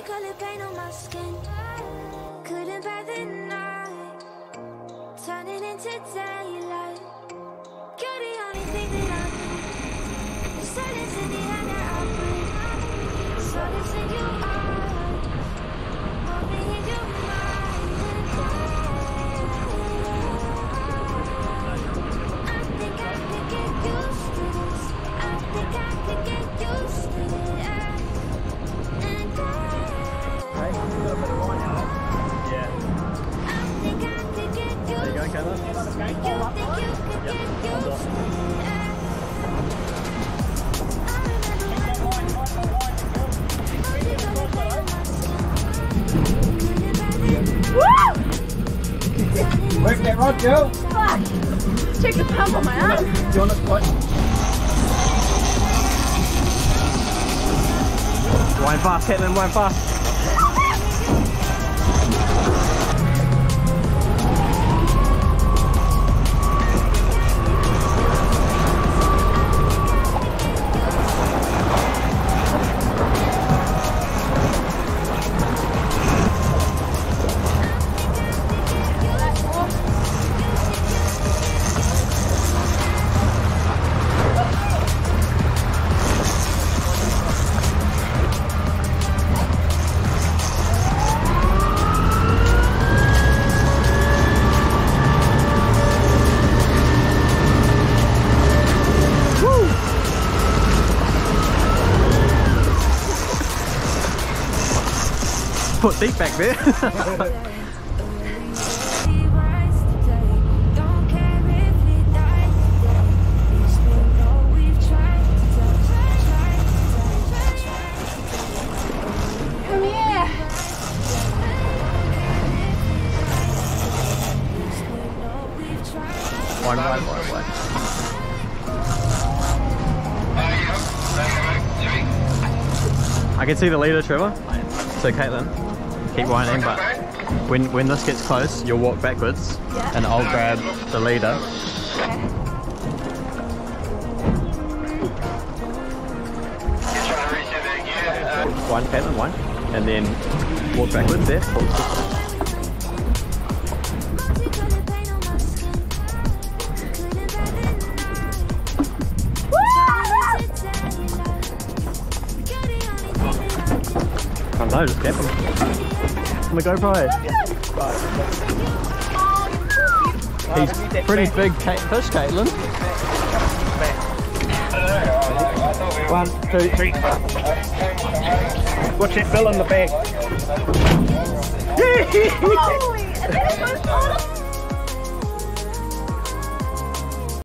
Multicolored paint on my skin. Couldn't bear the night. Turning into daylight. You're the only thing that I need. The silence in the air that I breathe. Solace in you Work that rod, Joe. Fuck! Check the pump on my arm. Do you want to put? Wine fast, Caitlin, wine fast. Put deep back there. Come here. Wine, wine, wine, wine. I can see the leader, Trevor. So Caitlin, keep whining, but when when this gets close, you'll walk backwards, Yeah. and I'll grab the leader. One, Caitlin, one, and then walk backwards there. I don't know, just grab him. On the GoPro. He's pretty big fish, Caitlin. One, two, three. Watch that bill in the back.